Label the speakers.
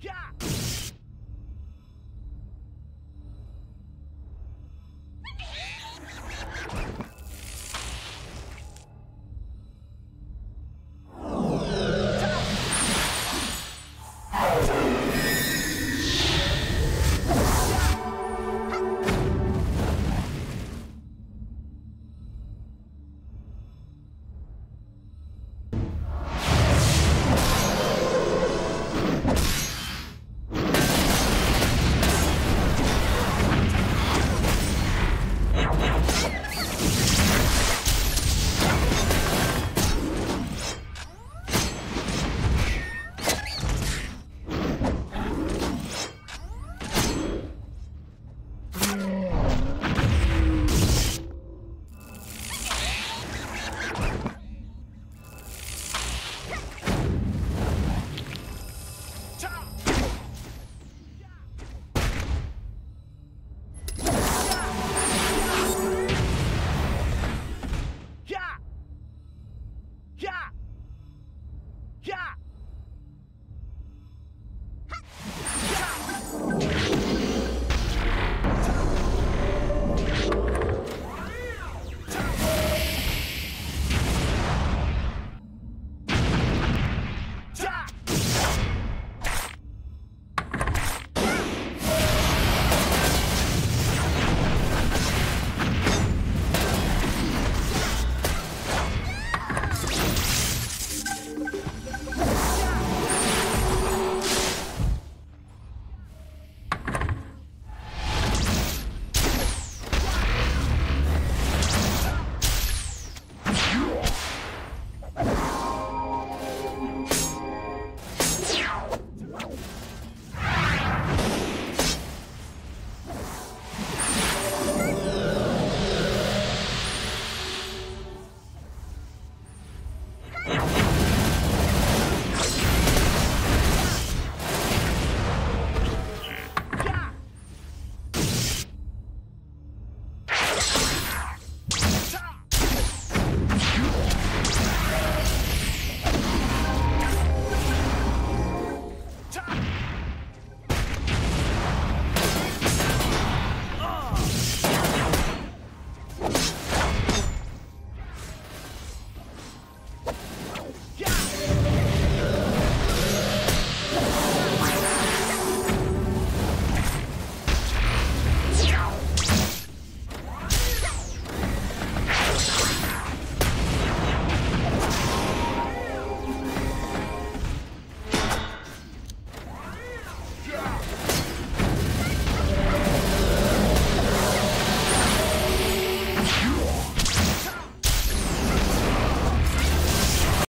Speaker 1: Yeah!